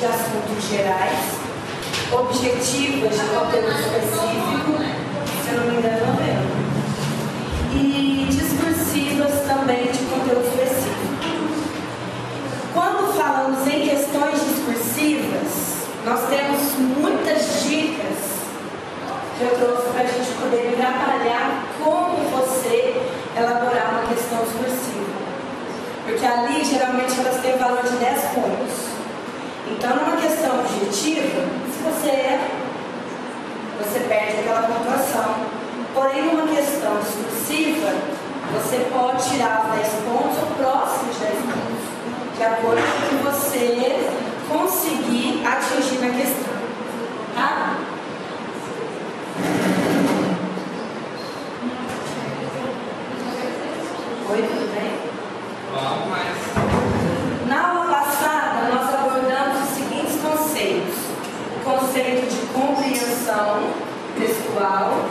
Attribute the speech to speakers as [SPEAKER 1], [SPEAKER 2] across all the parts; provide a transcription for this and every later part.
[SPEAKER 1] de assuntos gerais, objetivas de conteúdo específico, se eu não me engano, não lembro. E discursivas também de conteúdo específico. Quando falamos em questões discursivas, nós temos muitas dicas que eu trouxe para a gente poder trabalhar como você elaborar uma questão discursiva. Porque ali, geralmente, elas têm valor de 10 pontos. Então, numa questão objetiva, se você erra, você perde aquela pontuação. Porém, numa questão discursiva, você pode tirar os 10 pontos ou próximos 10 pontos, de acordo com o que você conseguir atingir na questão. Tá? Oi, tudo bem?
[SPEAKER 2] Vamos, mas.
[SPEAKER 1] Na aula passada, nós abordamos os seguintes conceitos: o conceito de compreensão textual,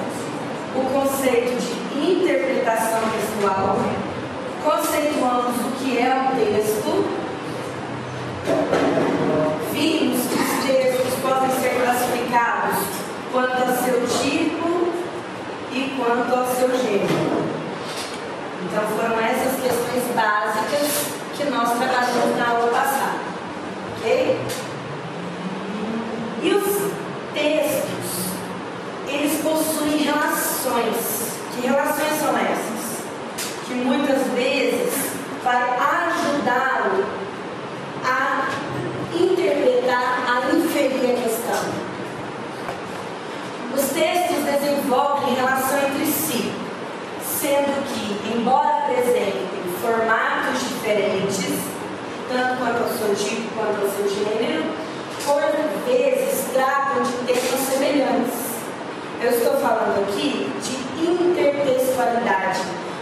[SPEAKER 1] o conceito de interpretação textual, conceituamos o que é o texto, vimos que os textos podem ser classificados quanto ao seu tipo e quanto ao seu gênero. Então foram essas questões básicas que nós trabalhamos na aula passada. Ok? E os textos, eles possuem relações. Que relações são essas? Que muitas vezes vai ajudá-lo a interpretar, a inferir a questão. Os textos desenvolvem relação entre si sendo que, embora apresentem formatos diferentes, tanto quanto ao seu tipo quanto ao seu gênero, por vezes tratam de temas semelhantes. Eu estou falando aqui de intertextualidade.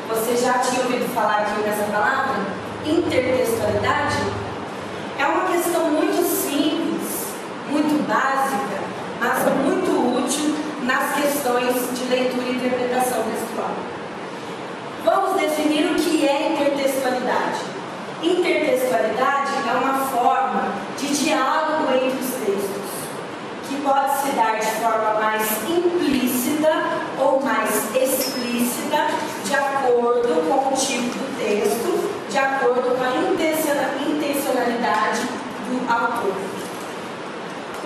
[SPEAKER 1] Você já tinha ouvido falar aqui nessa palavra? Intertextualidade? É uma questão muito simples, muito básica, mas muito útil nas questões de leitura e interpretação textual. Vamos definir o que é intertextualidade. Intertextualidade é uma forma de diálogo entre que pode se dar de forma mais implícita ou mais explícita, de acordo com o tipo do texto, de acordo com a intencionalidade do autor.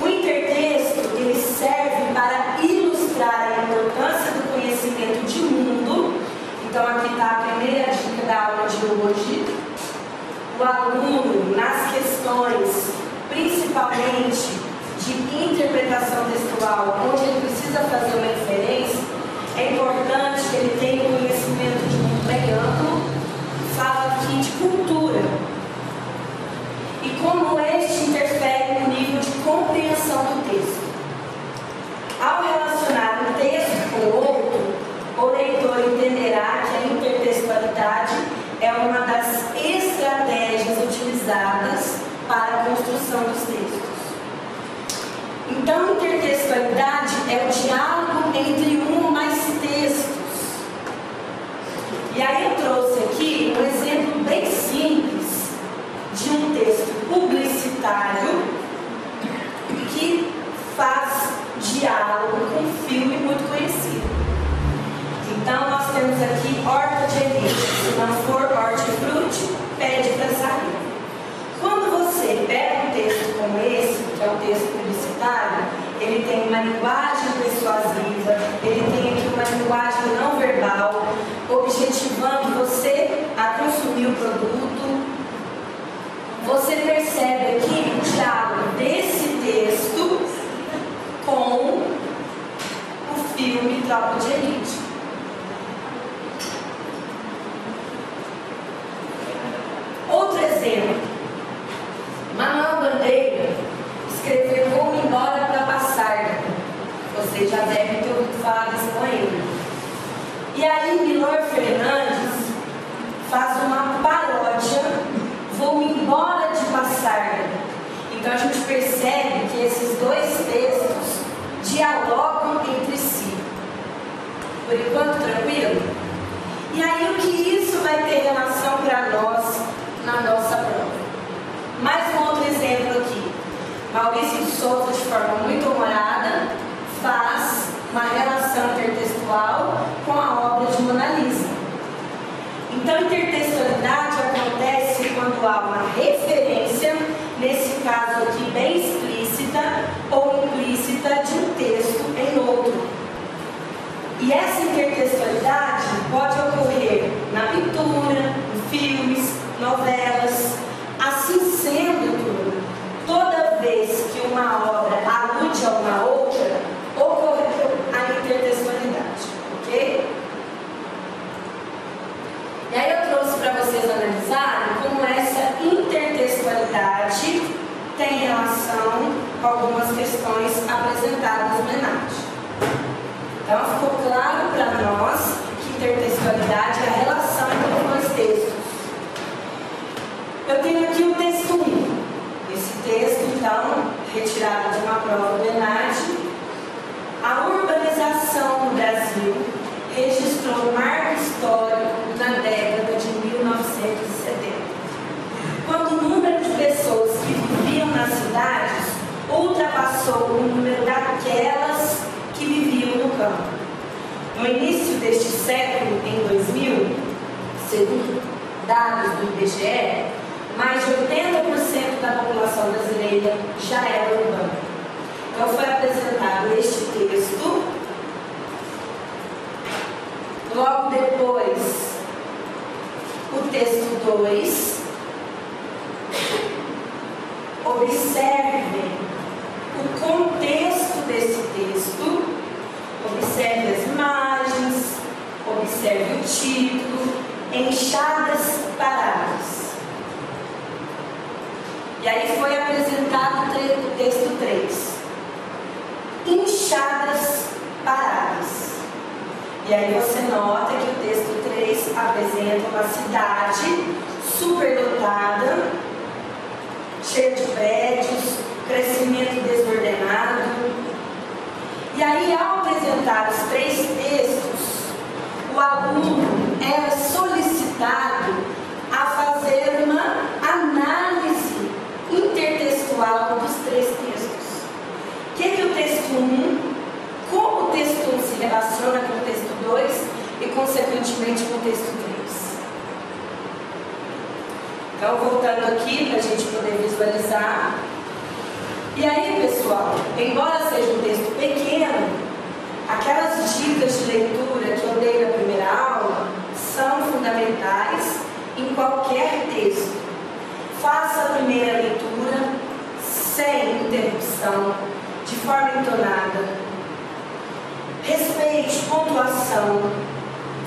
[SPEAKER 1] O intertexto ele serve para ilustrar a importância do conhecimento de mundo então, aqui está a primeira dica da aula de hoje. O aluno, nas questões, principalmente interpretação textual, onde ele precisa fazer uma referência, é importante Então, intertextualidade é o diálogo entre um ou mais textos. E aí eu trouxe aqui um exemplo bem simples de um texto publicitário que faz diálogo com um filme muito conhecido. Então nós temos aqui horta de elite. Se não for hortifruti, pede para sair. Quando você pega um texto como esse, que é um texto ele tem uma linguagem persuasiva, ele tem aqui uma linguagem não verbal, objetivando você a consumir o produto. Você percebe aqui o diálogo desse texto com o filme Tropa de Elite. Outro exemplo. Vocês já devem ter ouvido falar desse poema. E aí Milor Fernandes faz uma paródia, vou embora de passar. Então a gente percebe que esses dois textos dialogam entre si. Por enquanto, tranquilo? E aí o que isso vai ter relação para nós na nossa prova? Mais um outro exemplo aqui. Maurício de Souza, de forma muito uma relação intertextual com a obra de Mona Lisa. Então, intertextualidade acontece quando há uma referência, nesse caso aqui bem explícita ou implícita, de um texto em outro. E essa intertextualidade pode ocorrer na pintura, em filmes, novelas. Assim sendo, toda vez que uma obra alude a uma outra, tem relação com algumas questões apresentadas no ENAD. Então ficou claro para nós que intertextualidade é a relação entre dois textos. Eu tenho aqui o texto 1. Esse texto, então, retirado de uma prova do ENAD, a urbanização no Brasil registrou um marco histórico na década de 1970, quando o número de pessoas que viviam nas cidades ultrapassou o número daquelas que viviam no campo. No início deste século, em 2000, segundo dados do IBGE, mais de 80% da população brasileira já era urbana. Então foi apresentado este texto. Logo depois, o texto 2. Observem o contexto desse texto, observe as imagens, observe o título, enxadas paradas. E aí foi apresentado o texto 3. Enxadas paradas. E aí você nota que o texto 3 apresenta uma cidade superdotada, cheia de prédios, crescimento desordenado. E aí, ao apresentar os três textos, o aluno era solicitado a fazer uma análise intertextual dos três textos. O que, que o texto 1, como o texto 1 se relaciona com o texto 2 e, consequentemente, com o texto 3. Então, voltando aqui para a gente poder visualizar. E aí, pessoal, embora seja um texto pequeno, aquelas dicas de leitura que eu dei na primeira aula são fundamentais em qualquer texto. Faça a primeira leitura sem interrupção, de forma entonada. Respeite pontuação.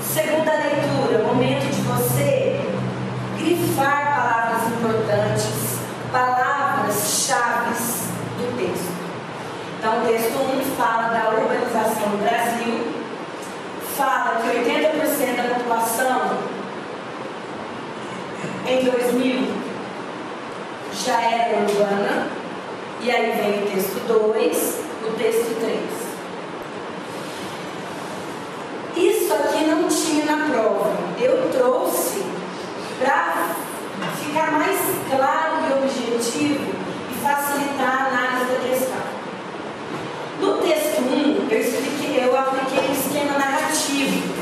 [SPEAKER 1] Segunda leitura, momento de você grifar palavras importantes, palavras-chave do texto. Então, o texto 1 fala da urbanização do Brasil, fala que 80% da população em 2000 já era urbana, e aí vem o texto 2, o texto 3. Isso aqui não tinha na prova. Eu trouxe para ficar mais claro e objetivo e facilitar a análise da questão. No texto 1, eu, expliquei, eu apliquei o esquema narrativo.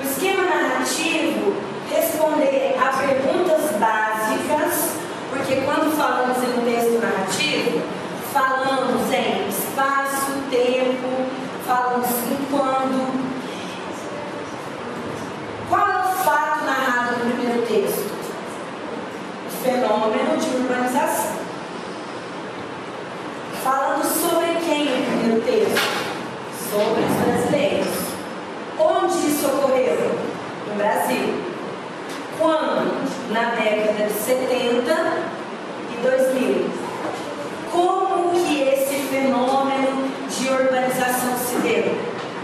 [SPEAKER 1] O esquema narrativo responder a perguntas básicas, porque quando falamos em um texto narrativo, falamos em espaço, tempo, falamos em quando. Qual é o fato narrado no primeiro texto? O fenômeno de urbanização. Falando sobre quem no primeiro texto? Sobre os brasileiros. Onde isso ocorreu? No Brasil. Quando? Na década de 70 e 2000. Como que esse fenômeno de urbanização se deu?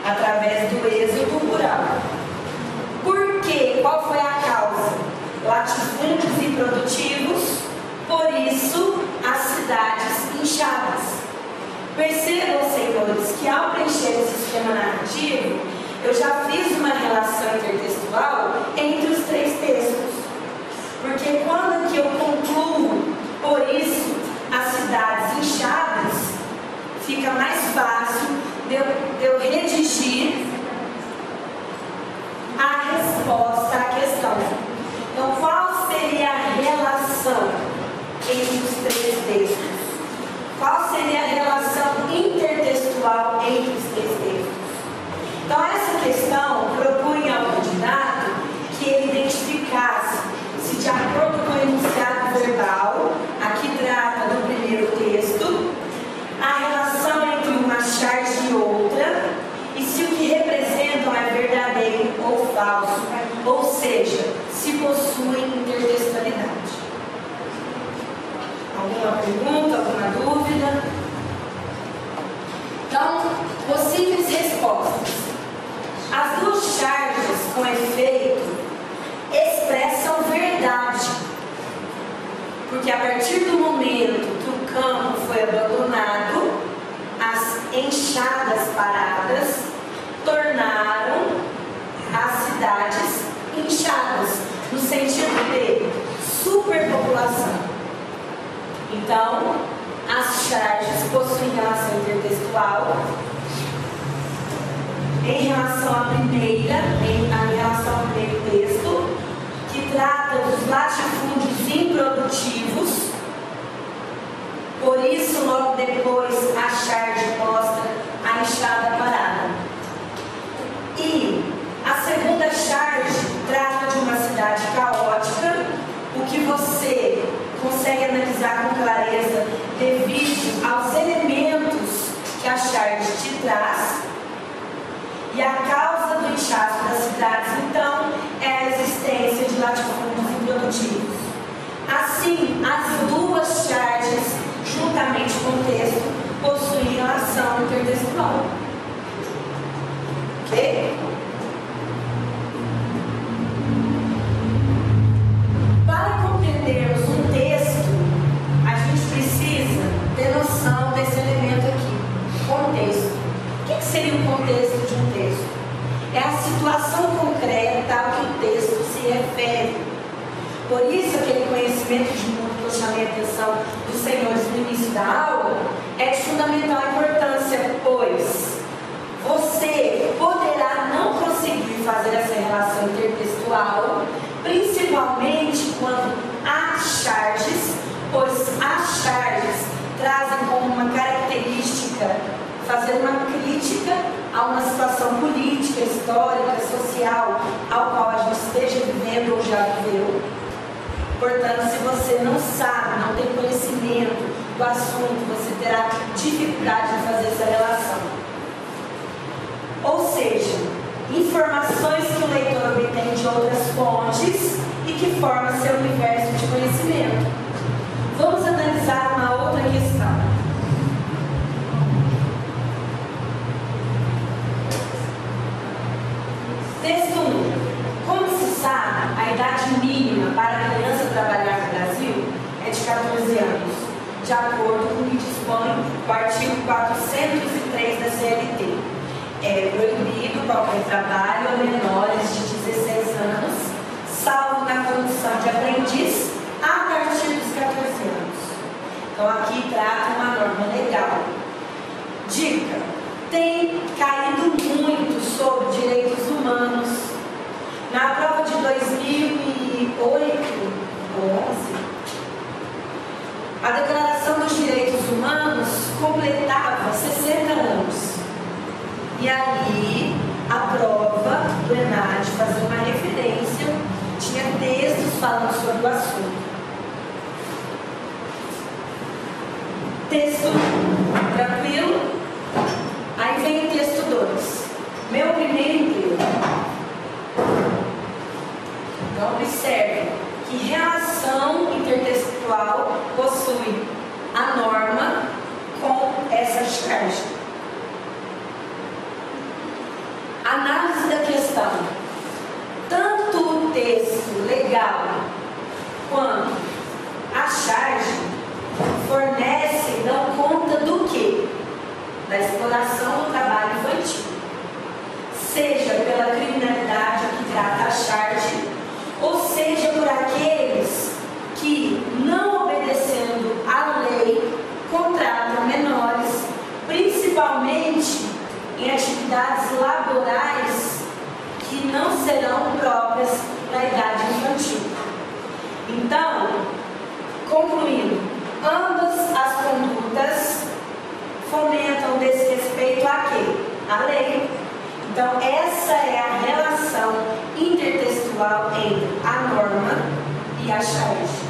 [SPEAKER 1] Através do êxodo rural. Por quê? Qual foi a causa? Latifúndios improdutivos, por isso as cidades inchadas. Percebam, senhores, que ao preencher esse sistema narrativo, eu já fiz uma relação intertextual entre os três textos. Porque quando que eu concluo, por isso, as cidades inchadas, fica mais fácil de eu, de eu redigir a resposta à questão. Então, qual seria a relação entre os três textos? Qual seria a relação intertextual entre os três textos? Então, essa a partir do momento que o campo foi abandonado, as enxadas paradas tornaram as cidades inchadas, no sentido de superpopulação. Então, as charges possuem relação intertextual em relação à primeira, em, em relação ao primeiro texto, que trata dos latifúndios improdutivos. Por isso, logo depois, a charge mostra a enxada parada. E a segunda charge trata de uma cidade caótica, o que você consegue analisar com clareza devido aos elementos que a charge te traz e a causa do inchaço das cidades, então, é a existência de latifúndios improdutivos. Assim, as duas charges, juntamente com o texto, possuem relação intertextual. Ok? Para compreendermos um texto, a gente precisa ter noção desse elemento aqui, contexto. O que seria o contexto de um texto? É a situação concreta ao que o texto se refere. Por isso, aquele conhecimento de mundo que eu chamei a atenção dos senhores no início da aula é de fundamental importância, pois você poderá não conseguir fazer essa relação intertextual, principalmente quando há charges, pois as charges trazem como uma característica fazer uma crítica a uma situação política, histórica, social, ao qual a gente esteja vivendo ou já viveu. Portanto, se você não sabe, não tem conhecimento do assunto, você terá dificuldade de fazer essa relação. Ou seja, informações que o leitor obtém de outras fontes e que formam seu universo de conhecimento. Vamos analisar uma outra questão. Texto 1. Como se sabe, a idade mínima para a criança trabalhar no Brasil é de 14 anos, de acordo com o que dispõe o artigo 403 da CLT. É proibido qualquer trabalho a menores de 16 anos, salvo na condição de aprendiz a partir dos 14 anos. Então aqui trata uma norma legal. Dica: tem caído muito sobre direitos humanos. Na prova de 2008 ou 11, a Declaração dos Direitos Humanos completava 60 anos. E ali a prova do ENAD fazia uma referência, tinha textos falando sobre o assunto. Texto tranquilo, Aí vem o texto 2. Meu primeiro emprego. Então, observe que relação intertextual possui a norma com essa charge. Análise da questão. Tanto o texto legal quanto a charge fornecem, dão conta do que? da exploração do trabalho infantil, seja pela criminalidade que trata a charge, ou seja por aqueles que, não obedecendo à lei, contratam menores, principalmente em atividades laborais que não serão próprias da idade infantil. Então, concluindo, Ambas as condutas fomentam desrespeito a quê? A lei. Então, essa é a relação intertextual entre a norma e a charge,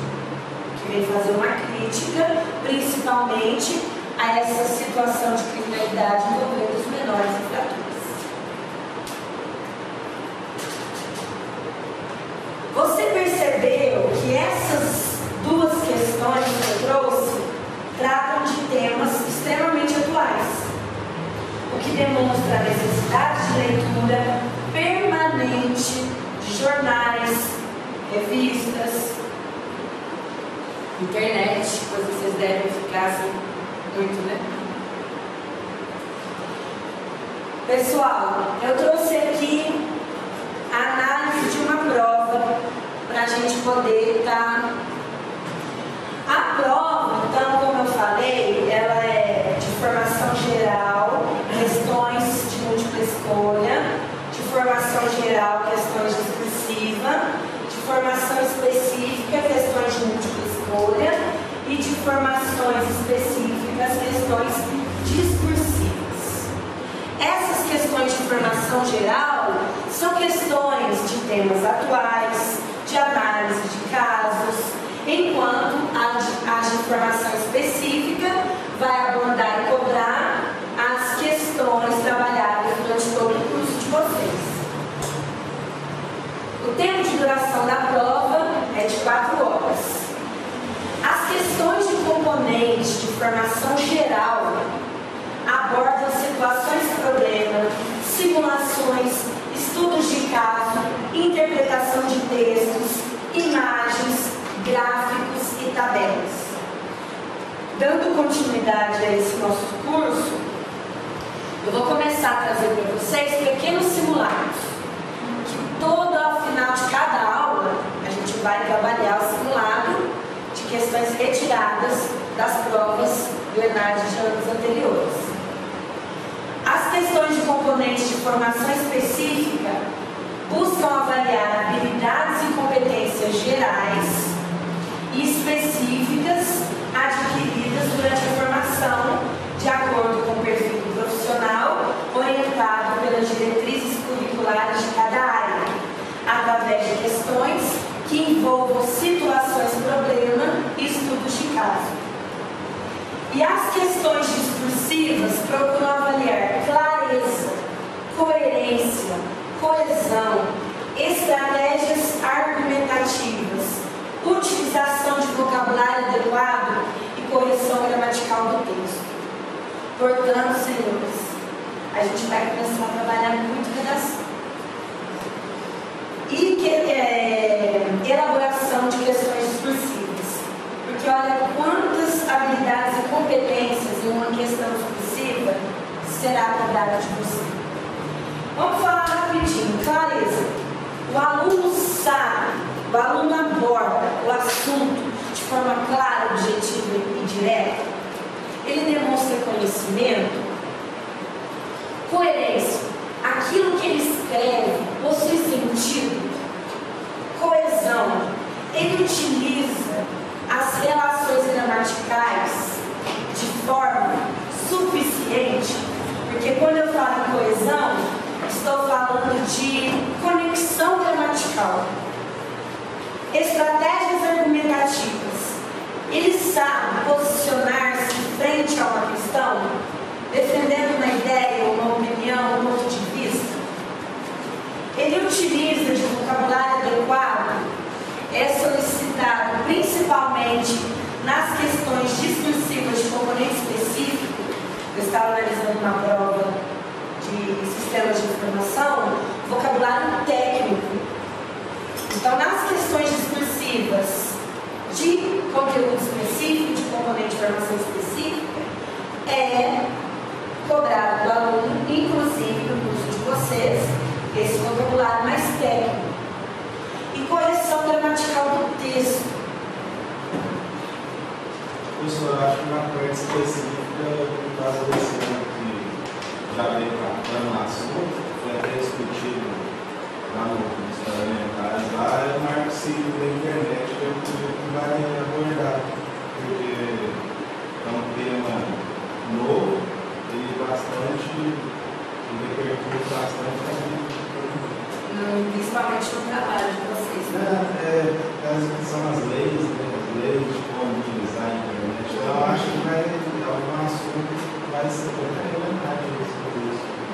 [SPEAKER 1] que vem fazer uma crítica, principalmente a essa situação de criminalidade envolvendo os menores percebeu que essas duas questões que eu trouxe tratam de temas extremamente atuais, o que demonstra a necessidade de leitura permanente de jornais, revistas, internet, pois vocês devem ficar assim muito, né? Pessoal, eu trouxe aqui a análise de uma prova para a gente poder estar. Tá... A prova, então, como eu falei, ela é de formação geral, questões de múltipla escolha, de formação geral, questões discursiva, de formação específica, questões de múltipla escolha e de formações específicas, questões discursivas. Essas questões de formação geral são questões de temas atuais, de análise de casos, enquanto a de, a de formação específica vai abordar e cobrar as questões trabalhadas durante todo o curso de vocês. O tempo de duração da prova é de 4 horas. As questões de componentes de formação geral abordam situações-problema, simulações, estudos de caso, interpretação de textos, imagens, gráficos e tabelas. Dando continuidade a esse nosso curso, eu vou começar a trazer para vocês pequenos simulados, que todo ao final de cada aula a gente vai trabalhar o simulado questões retiradas das provas do ENAD de anos anteriores. As questões de componentes de formação específica buscam avaliar habilidades e competências gerais e específicas adquiridas durante a formação, de acordo com o perfil profissional, orientado pelas diretrizes curriculares de cada área, através de questões que envolvam situações problema e estudos de caso. E as questões discursivas procuram avaliar clareza, coerência, coesão, estratégias argumentativas, utilização de vocabulário adequado e correção gramatical do texto. Portanto, senhores, a gente vai começar a trabalhar muito redação e que, é, elaboração de questões discursivas. Porque olha e competências em uma questão discursiva será cobrada de você. Vamos falar rapidinho, clareza. O aluno sabe, o aluno aborda o assunto de forma clara, objetiva e direta. Ele demonstra conhecimento, coerência, aquilo que ele escreve possui sentido, coesão. Ele utiliza as relações gramaticais forma suficiente, porque quando eu falo coesão, estou falando de conexão gramatical, estratégias argumentativas. Ele sabe posicionar-se frente a uma questão, defendendo uma ideia, uma opinião, um ponto de vista. Ele utiliza de vocabulário adequado, é solicitado principalmente nas questões discursivas de componente específico. Eu estava analisando uma prova de sistemas de informação, vocabulário técnico. Então, nas questões discursivas de conteúdo específico, de componente de informação específica, é cobrado do aluno, inclusive no curso de vocês, esse vocabulário mais técnico. E correção gramatical do texto.
[SPEAKER 3] Professor, acho que uma parte específica, caso desse ano que já veio tratando o assunto, foi até discutido lá no Ministério Alimentar, lá é um arquivo da internet que é eu que vai abordar, porque é um tema novo e bastante, que repercute bastante a gente.
[SPEAKER 1] Principalmente no trabalho de vocês. Né?
[SPEAKER 3] É, é, são as leis, né? as leis de como utilizar a internet. Então, eu acho que vai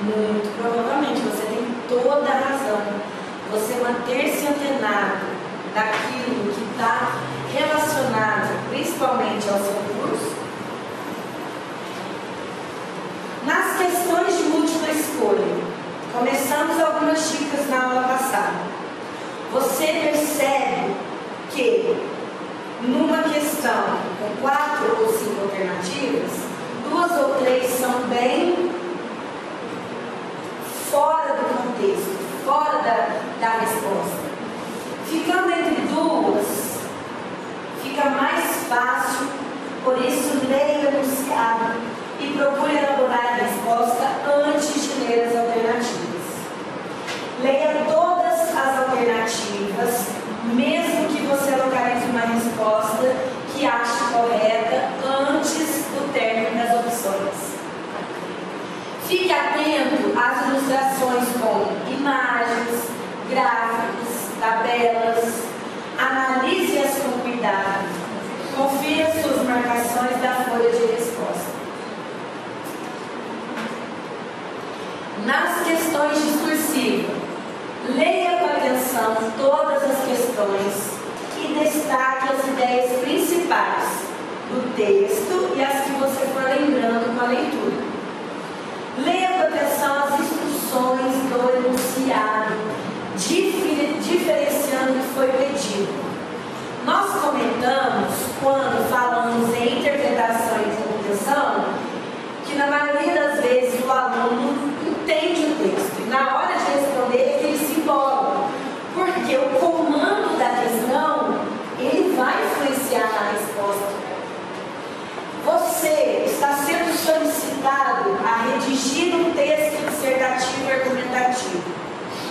[SPEAKER 1] muito provavelmente, você tem toda a razão. Você manter-se antenado daquilo que está relacionado principalmente ao seu curso. Nas questões de múltipla escolha, começamos algumas dicas na aula passada. Você percebe que numa questão com quatro ou cinco alternativas, duas ou três são bem fora do contexto, fora da, da resposta. Ficando entre duas, fica mais fácil, por isso leia o enunciado e procure elaborar a resposta antes de ler as alternativas. Leia todas as alternativas, mesmo que você localize uma resposta que ache correta antes do término das opções. Fique atento às ilustrações com imagens, gráficos, tabelas. Analise-as com cuidado. Confira suas marcações da folha de resposta. Nas questões discursivas, leia com atenção todas as questões e destaque as ideias principais do texto e as que você for lembrando com a leitura. Do enunciado, diferenciando o que foi pedido. Nós comentamos, quando falamos em interpretação e compreensão, que na maioria das vezes o aluno entende o texto e na hora de responder ele se empolga, porque o comando da questão ele vai influenciar na resposta. Você está sendo solicitado a redigir um texto dissertativo e argumentativo,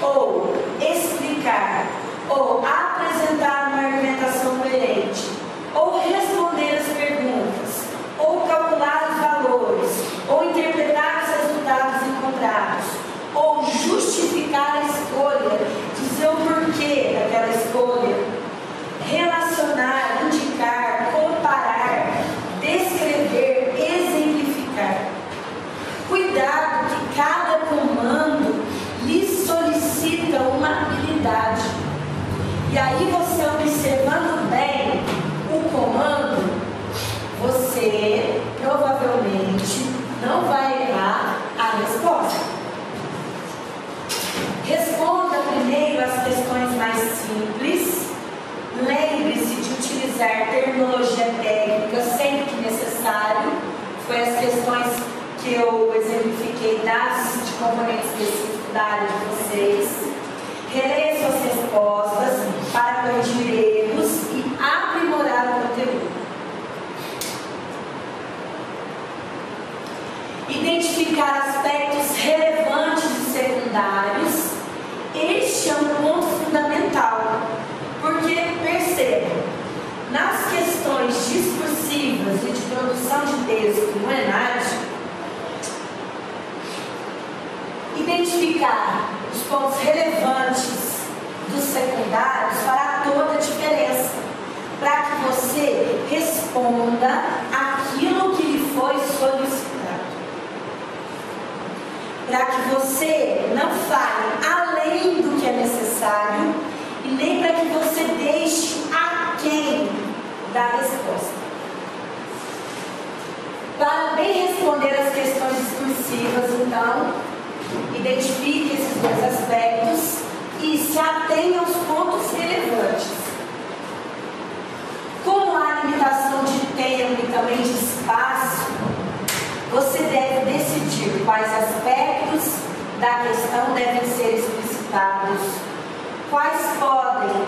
[SPEAKER 1] ou explicar, ou apresentar uma argumentação coerente, ou responder as perguntas, ou calcular os valores, ou interpretar os resultados encontrados, ou justificar a escolha, dizer o porquê daquela escolha, relacionar, indicar, comparar, descrever, exemplificar. Cuidado que cada comando lhe solicita uma habilidade. E aí você observando bem o comando, você provavelmente não vai errar a resposta. Responda primeiro as questões mais simples. Lembre-se de utilizar terminologia técnica sempre que necessário. Foi as questões que eu exemplifiquei das de componente específico da área de vocês. Releia suas respostas para corrigir erros e aprimorar o conteúdo. Identificar aspectos relevantes e secundários. Este é um ponto fundamental, porque perceba, nas questões discursivas e de produção de texto no ENAD, identificar os pontos relevantes dos secundários fará toda a diferença para que você responda aquilo que lhe foi solicitado. Para que você não fale além do que é necessário e nem para que você deixe aquém da resposta. Para bem responder as questões discursivas, então, identifique esses dois aspectos e se atenha aos pontos relevantes. Como há limitação de tempo e também de espaço, você deve decidir quais aspectos da questão devem ser explicitados, quais podem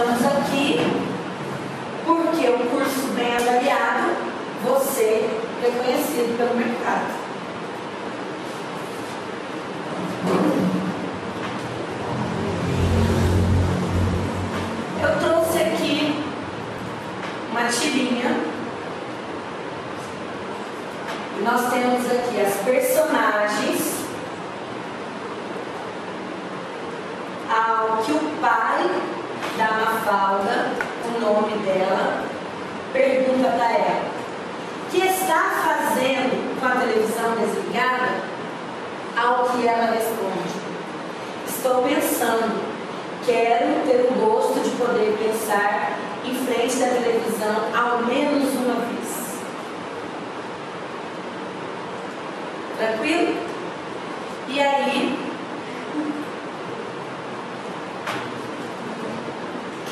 [SPEAKER 1] estamos aqui porque o curso bem avaliado, você reconhecido pelo mercado. Mafalda, o nome dela, pergunta para ela: que está fazendo com a televisão desligada? Ao que ela responde: Estou pensando, quero ter o gosto de poder pensar em frente da televisão ao menos uma vez. Tranquilo? E aí,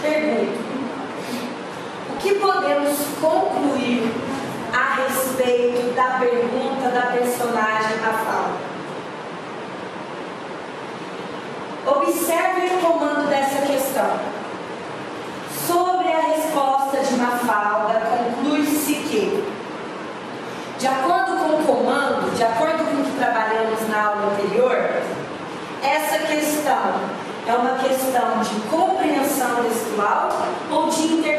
[SPEAKER 1] pergunto: o que podemos concluir a respeito da pergunta da personagem Mafalda? Observe o comando dessa questão. Sobre a resposta de Mafalda, conclui-se que, de acordo com o comando, de acordo com o que trabalhamos na aula anterior, essa questão é uma questão de compreensão textual ou de interpretação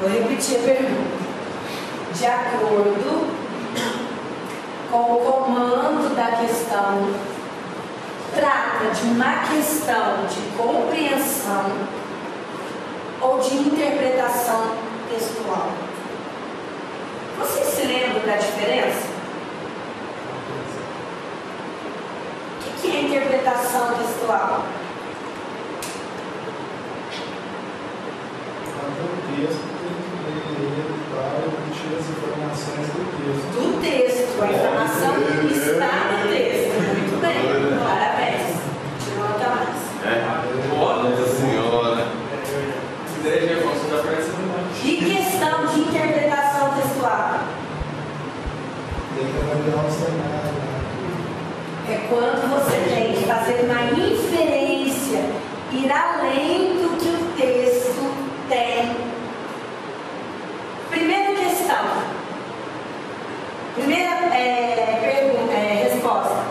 [SPEAKER 1] Vou repetir a pergunta. De acordo com o comando da questão, trata de uma questão de compreensão ou de interpretação textual. Vocês se lembram da diferença? O que é interpretação textual?
[SPEAKER 3] o texto tem que ler e tira as informações do texto.
[SPEAKER 1] Do texto, a informação está no texto. Muito bem, parabéns. Nota mais.
[SPEAKER 2] É. Nossa senhora. Ideia de reforço da pressa
[SPEAKER 1] E questão de interpretação textual?
[SPEAKER 3] Tem que avaliar o cenário. né?
[SPEAKER 1] É quando você fazer uma inferência, ir além do que o texto tem. Primeira questão. Primeira é, pergunta, é, resposta.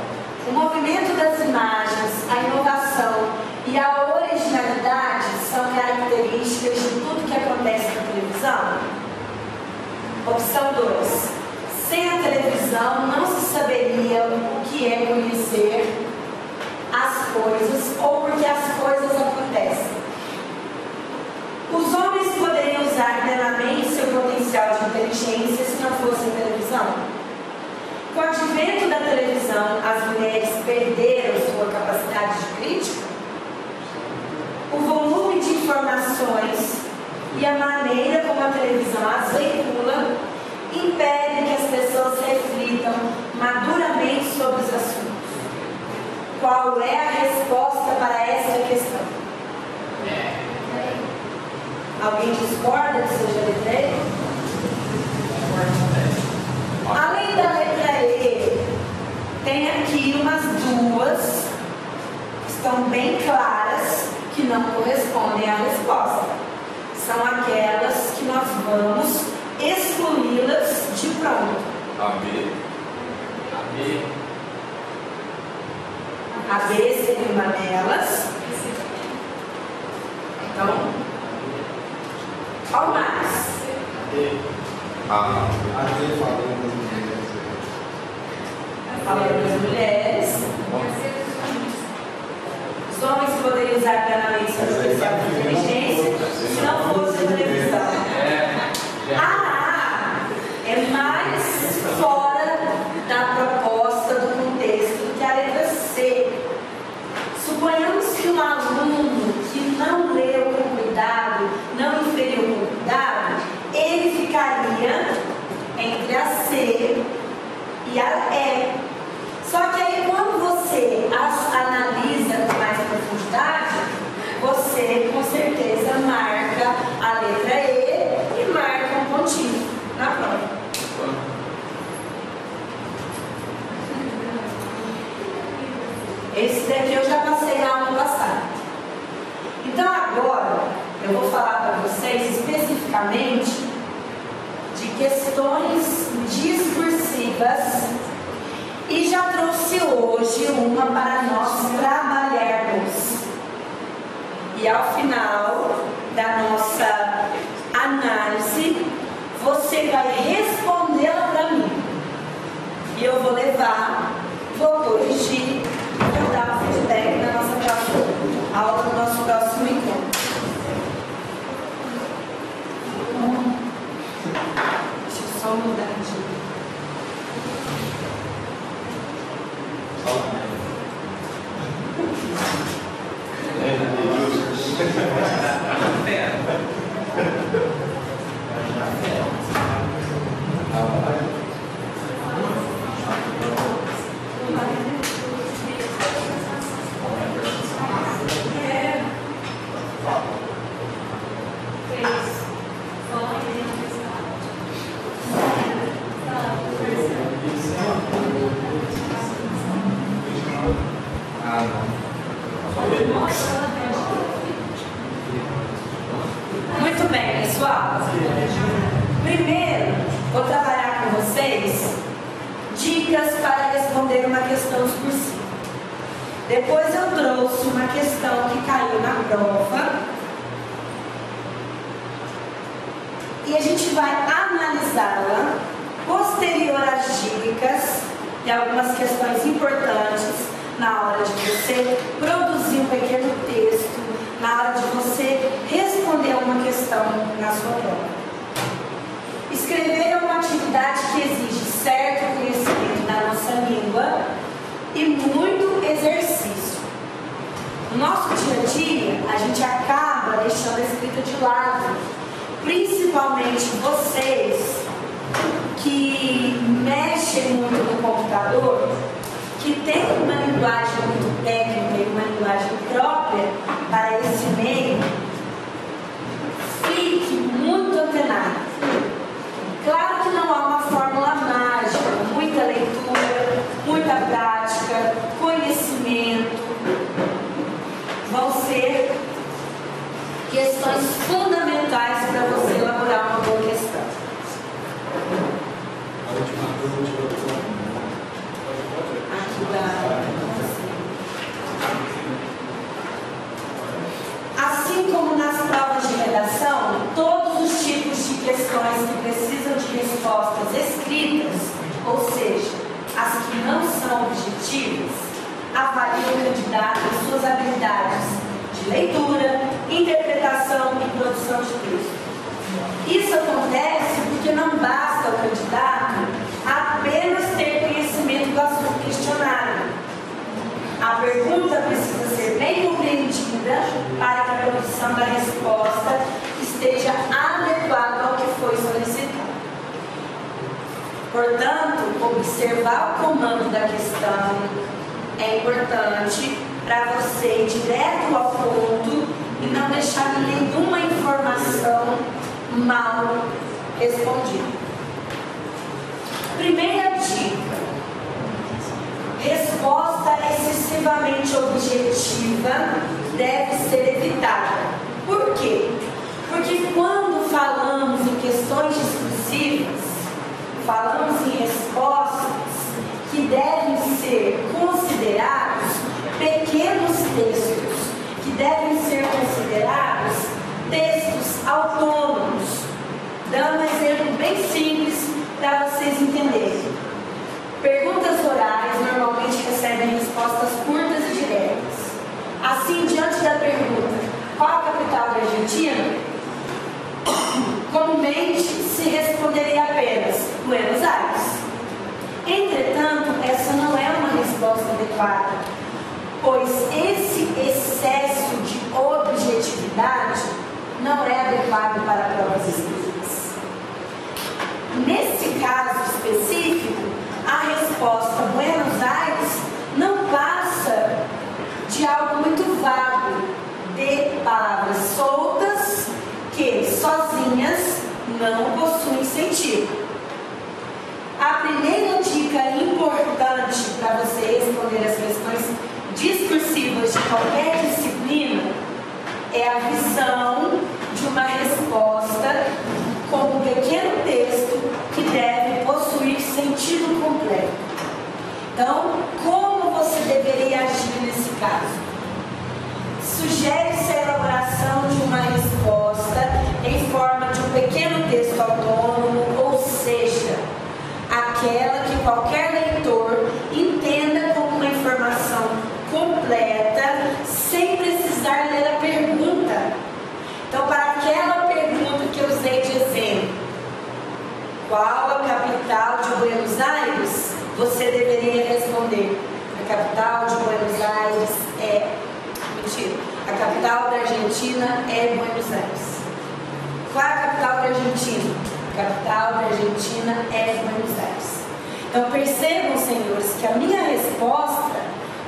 [SPEAKER 1] O movimento das imagens, a inovação e a originalidade são características de tudo que acontece na televisão? Opção 2. Sem a televisão não se saberia o que é conhecer as coisas ou porque as coisas acontecem. Os homens poderiam usar plenamente seu potencial de inteligência se não fosse a televisão? Com o advento da televisão, as mulheres perderam sua capacidade de crítica? O volume de informações e a maneira como a televisão as veicula impede que as pessoas reflitam maduramente sobre os assuntos. Qual é a resposta para esta questão? Alguém discorda seja letra E? Além da letra E, tem aqui umas duas que estão bem claras que não correspondem à resposta. São aquelas que nós vamos excluí-las de pronto.
[SPEAKER 2] A B. A B.
[SPEAKER 1] A B seria uma delas. Então, qual mais?
[SPEAKER 2] A.
[SPEAKER 3] Até falando das mulheres.
[SPEAKER 1] Falando das mulheres. Os homens poderiam usar plenamente sua potencial de inteligência respostas escritas, ou seja, as que não são objetivas, avaliam o candidato em suas habilidades de leitura, interpretação e produção de texto. Isso acontece porque não basta ao candidato apenas ter conhecimento do assunto questionário. A pergunta precisa ser bem compreendida para que a produção da resposta esteja adequada ao que foi solicitado. Portanto, observar o comando da questão é importante para você ir direto ao ponto e não deixar nenhuma informação mal respondida. Primeira dica: resposta excessivamente objetiva deve ser evitada. Por quê? Porque quando falamos em questões discursivas, falamos em respostas que devem ser considerados pequenos textos, que devem ser considerados textos autônomos. Dando um exemplo bem simples para vocês entenderem. Perguntas orais normalmente recebem respostas curtas e diretas. Assim, diante da pergunta qual a capital da Argentina, comumente se responderia apenas Buenos Aires. Entretanto, essa não é uma resposta adequada, não possuem sentido. A primeira dica importante para você responder as questões discursivas de qualquer disciplina é a visão de uma resposta com um pequeno texto que deve possuir sentido completo. Então, como você deveria agir nesse caso? Sugere ser qual a capital de Buenos Aires? Você deveria responder: a capital de Buenos Aires é. Mentira. A capital da Argentina é Buenos Aires. Qual é a capital da Argentina? A capital da Argentina é Buenos Aires. Então percebam, senhores, que a minha resposta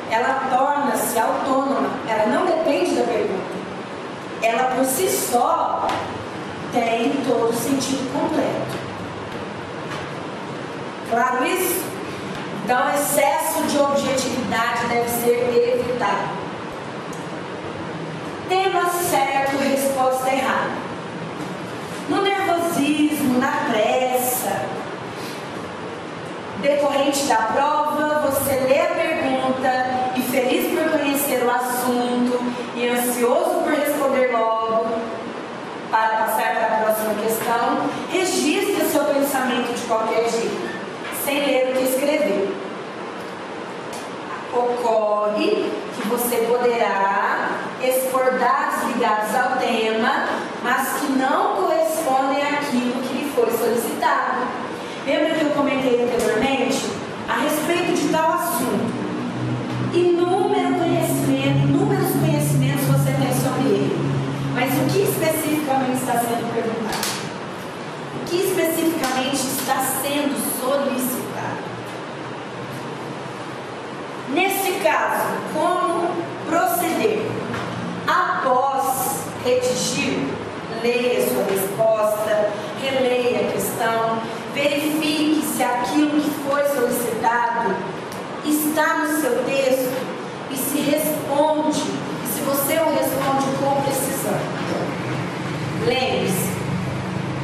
[SPEAKER 1] ela torna-se autônoma, ela não depende da pergunta. Ela por si só tem todo o sentido completo. Claro isso? Então, excesso de objetividade deve ser evitado. Tema certo, resposta errada. No nervosismo, na pressa, decorrente da prova, você lê a pergunta e feliz por conhecer o assunto e ansioso por responder logo, para passar para a próxima questão, registre seu pensamento de qualquer jeito sem ler o que escreveu. Ocorre que você poderá expor dados ligados ao tema, mas que não correspondem àquilo que lhe foi solicitado. Lembra que eu comentei anteriormente a respeito de tal assunto? Inúmero conhecimento, inúmeros conhecimentos você tem sobre ele. Mas o que especificamente está sendo perguntado? O que especificamente está sendo solicitado? Nesse caso, como proceder? Após redigir, leia sua resposta, releia a questão, verifique se aquilo que foi solicitado está no seu texto e se responde, e se você o responde com precisão. Lembre-se,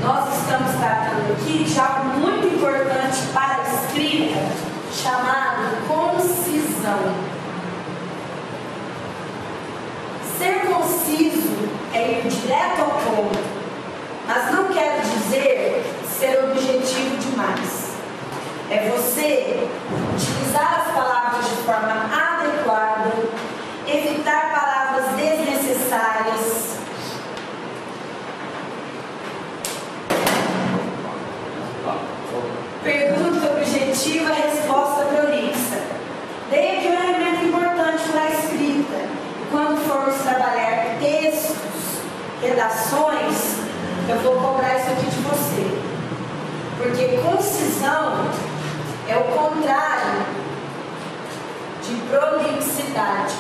[SPEAKER 1] nós estamos tratando aqui de algo muito importante para a escrita, chamado Ser conciso é ir direto ao ponto, mas não quer dizer ser objetivo demais. É você utilizar as palavras de forma adequada, evitar palavras desnecessárias. Pergunta objetiva, resposta prolixa. Dei aqui um elemento importante para a escrita. Quando formos trabalhar textos, eu vou cobrar isso aqui de você. Porque concisão é o contrário de prolixidade.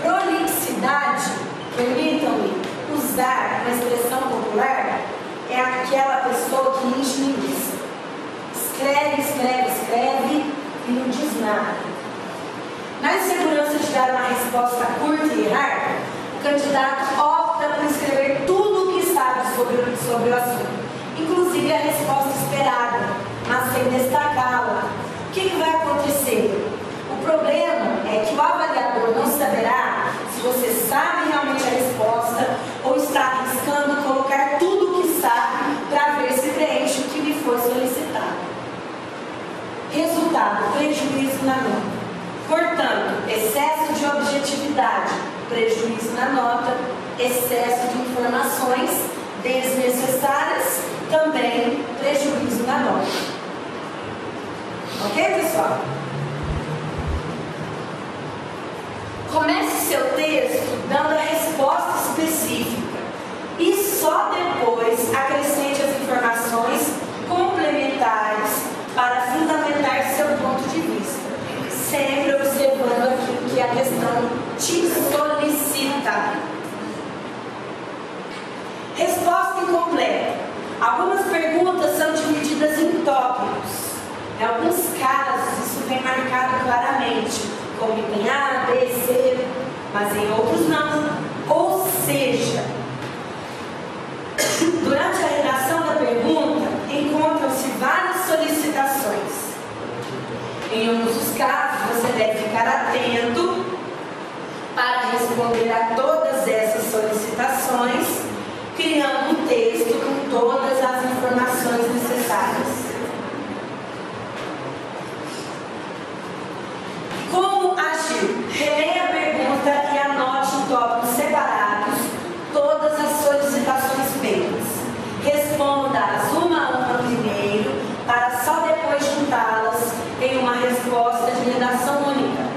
[SPEAKER 1] Prolixidade, permitam-me usar uma expressão popular, é aquela pessoa que enche linguiça. Escreve, escreve, escreve e não diz nada. Na insegurança de dar uma resposta curta e errar, o candidato escrever tudo o que sabe sobre, sobre o assunto, inclusive a resposta esperada, mas sem destacá-la. O que, que vai acontecer? O problema é que o avaliador não saberá se você sabe realmente a resposta ou está arriscando colocar tudo o que sabe para ver se preenche o que lhe foi solicitado. Resultado: prejuízo na nota. Portanto, excesso de objetividade, prejuízo na nota, excesso de informações desnecessárias, também prejuízo na nota. Ok, pessoal? Comece seu texto dando a resposta específica e só depois acrescente as informações complementares para fundamentar seu ponto de vista, sempre observando aquilo que a questão te solicita. Resposta incompleta. Algumas perguntas são divididas em tópicos. Em alguns casos, isso vem marcado claramente, como item A, B, C, mas em outros não. Ou seja, durante a redação da pergunta, encontram-se várias solicitações. Em em ambos os casos, você deve ficar atento para responder a todas essas solicitações, criando um texto com todas as informações necessárias. Como agir? Releia a pergunta e anote em tópicos separados todas as solicitações feitas. Responda-as uma a uma primeiro, para só depois juntá-las em uma resposta de redação única.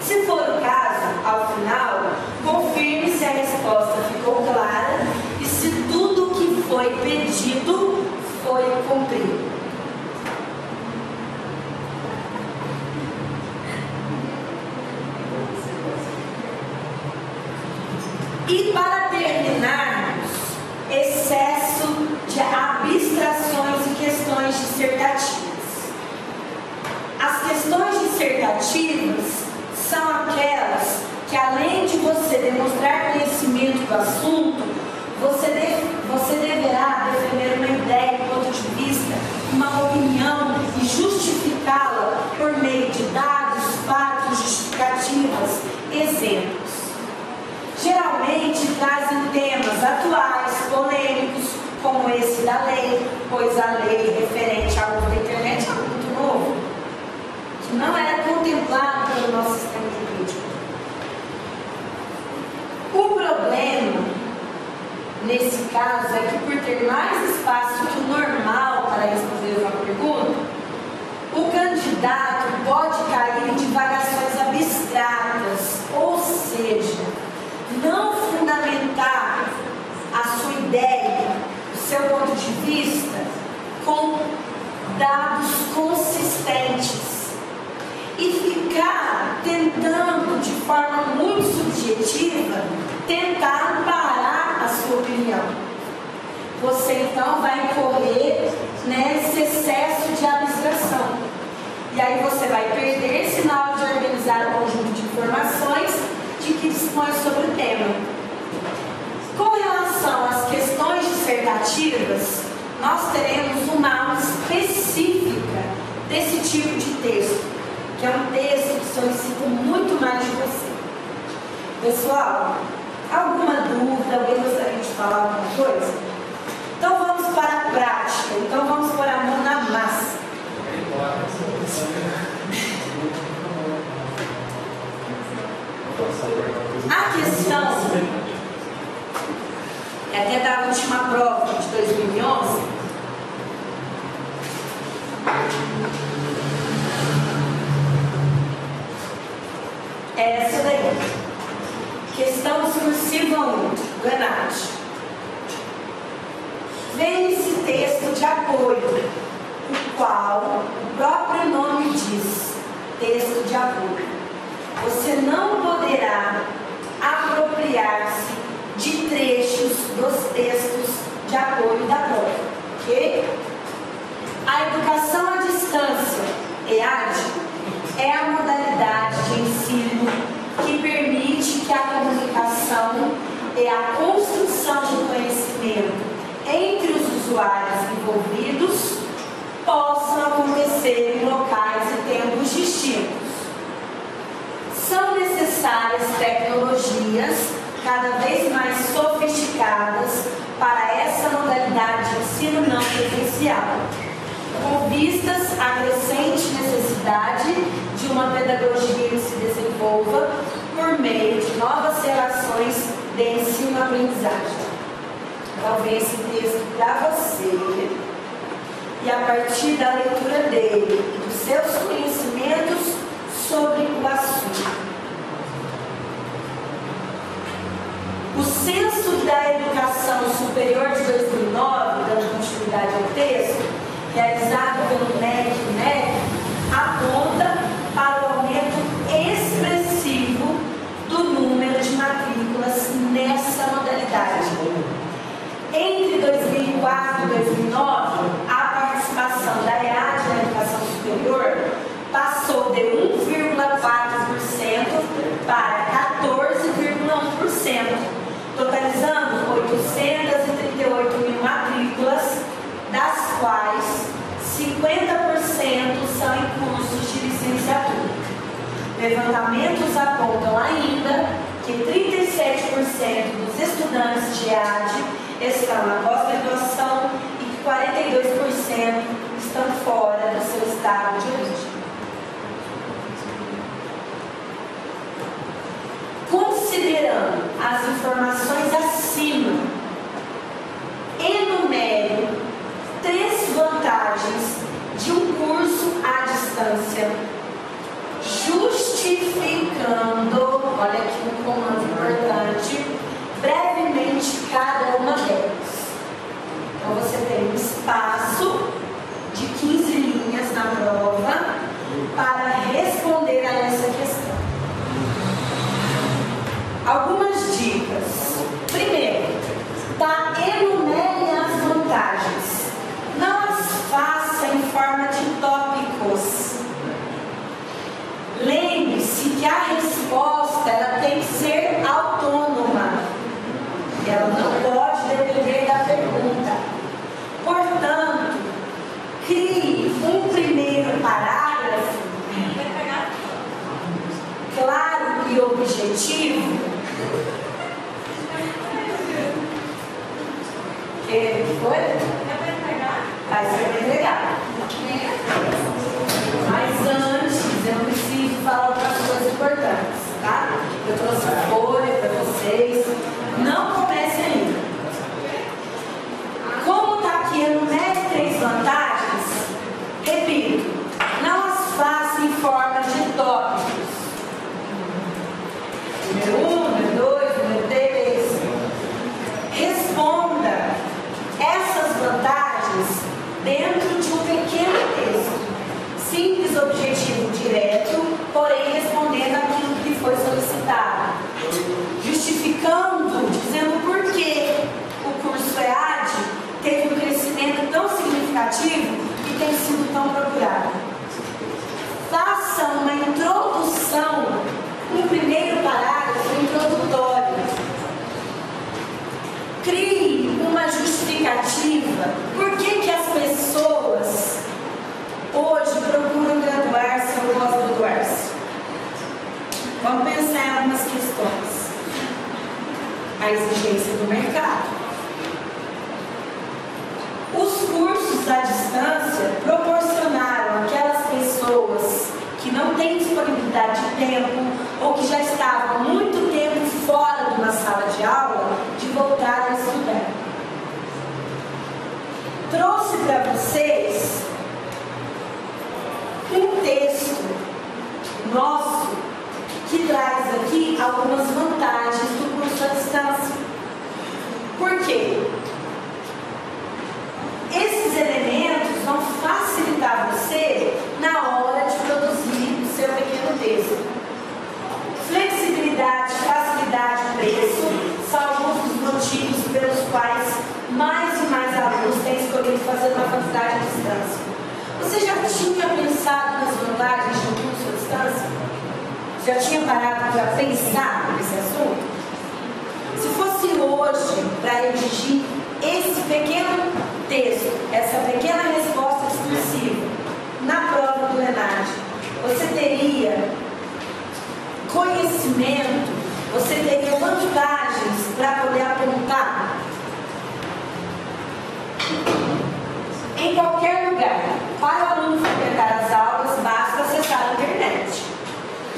[SPEAKER 1] Se for o caso, ao final, confirme se a resposta ficou clara e se tudo o que foi pedido foi cumprido. E para terminarmos, excesso de abstrações e questões dissertativas. As questões são aquelas que, além de você demonstrar conhecimento do assunto, você, você deverá defender uma ideia, um ponto de vista, uma opinião e justificá-la por meio de dados, fatos, justificativas, exemplos. Geralmente trazem temas atuais, polêmicos, como esse da lei, pois a lei referente ao uso da internet é muito novo, que não era nosso sistema jurídico. O problema, nesse caso, é que por ter mais espaço que o normal para responder uma pergunta, o candidato pode cair em divagações abstratas, ou seja, não fundamentar a sua ideia, o seu ponto de vista, com dados consistentes e ficar tentando de forma muito subjetiva tentar amparar a sua opinião. Você então vai correr nesse excesso de abstração. E aí você vai perder esse sinal de organizar um conjunto de informações de que dispõe sobre o tema. Com relação às questões dissertativas, nós teremos uma aula específica desse tipo de texto, que é um texto que solicita muito mais de você. Pessoal, alguma dúvida? Alguém gostaria de falar alguma coisa? Então vamos para a prática. Então vamos pôr a mão na massa. A questão é até da última prova de 2011. É essa daí. Questão discursiva 1, Granate. Vem esse texto de apoio, o qual o próprio nome diz, texto de apoio você não poderá apropriar-se de trechos dos textos de apoio da prova. Ok? A educação à distância, EAD, é a modalidade de ensino que permite que a comunicação e a construção de conhecimento entre os usuários envolvidos possam acontecer em locais e tempos distintos são necessárias tecnologias cada vez mais sofisticadas para essa modalidade de ensino não presencial, com vistas à crescente necessidade de uma pedagogia que se desenvolva por meio de novas relações de ensino-aprendizagem. Talvez esse texto para você e a partir da leitura dele e dos seus conhecimentos sobre o assunto. O Censo da Educação Superior de 2009, dando continuidade ao texto, realizado pelo MEC superior passou de 1,4% para 14,1%, totalizando 838 mil matrículas, das quais 50% são em cursos de licenciatura. Levantamentos apontam ainda que 37% dos estudantes de AD estão na pós-graduação e 42% estão fora estado jurídico. Considerando as informações acima, enumere três vantagens de um curso à distância, justificando, olha aqui um comando importante, brevemente cada uma delas. Então você tem um espaço Alguma trouxe para vocês um texto nosso que traz aqui algumas vantagens do curso à distância. Por quê? Já tinha parado para pensar nesse assunto? Se fosse hoje para exigir esse pequeno texto, essa pequena resposta discursiva na prova do Renate, você teria conhecimento, você teria vantagens para poder apontar em qualquer lugar, para é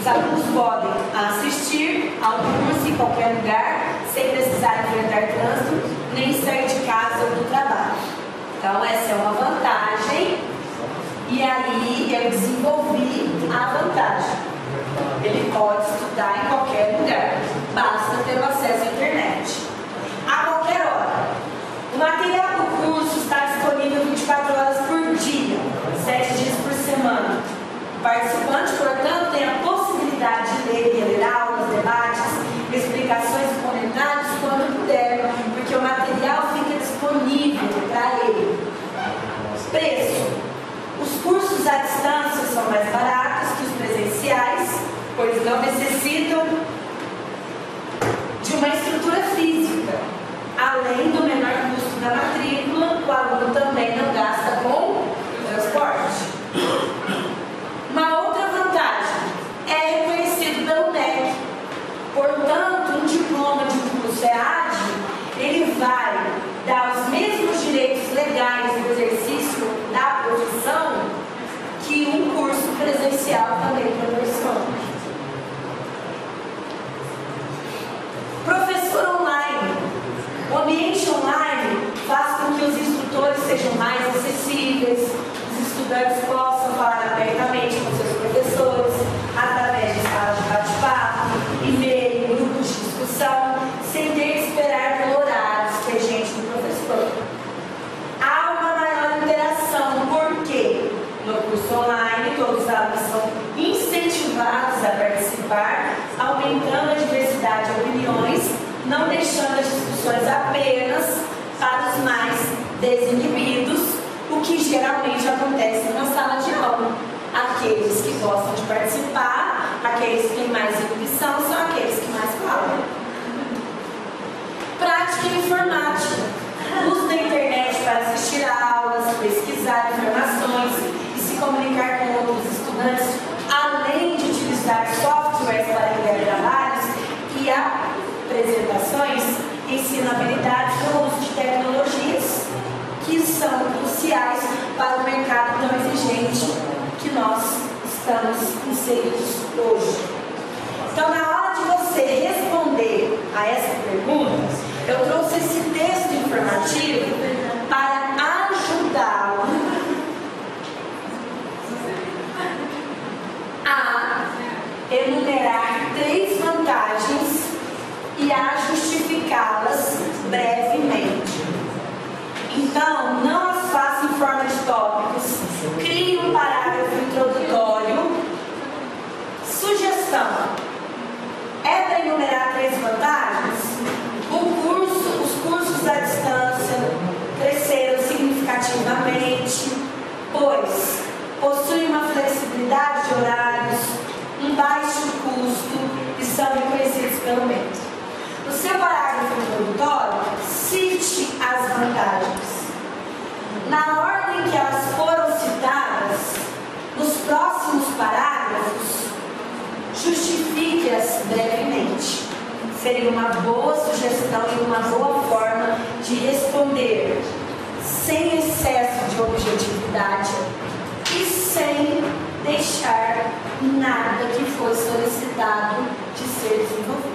[SPEAKER 1] Os alunos podem assistir ao curso em qualquer lugar, sem precisar enfrentar trânsito, nem sair de casa ou do trabalho. Então, essa é uma vantagem. E aí eu desenvolvi a vantagem. Ele pode estudar em qualquer lugar, basta ter acesso à internet. A qualquer hora. O material do curso está disponível 24 horas por dia, 7 dias por semana. Participa Gracias. Desinibidos, o que geralmente acontece na sala de aula. Aqueles que gostam de participar, aqueles que têm mais inibição, são aqueles que mais falam. Prática informática. Uso da internet para assistir aulas, pesquisar informações e se comunicar com outros estudantes, além de utilizar softwares para enviar trabalhos e apresentações, ensina habilidades no uso de tecnologias que são cruciais para o mercado tão exigente que nós estamos inseridos hoje. Então, na hora de você responder a essa pergunta, eu trouxe esse texto informativo são reconhecidos pelo MEC. No seu parágrafo introdutório, cite as vantagens. Na ordem que elas foram citadas, nos próximos parágrafos, justifique-as brevemente. Seria uma boa sugestão e uma boa forma de responder sem excesso de objetividade e sem deixar nada que foi solicitado Sales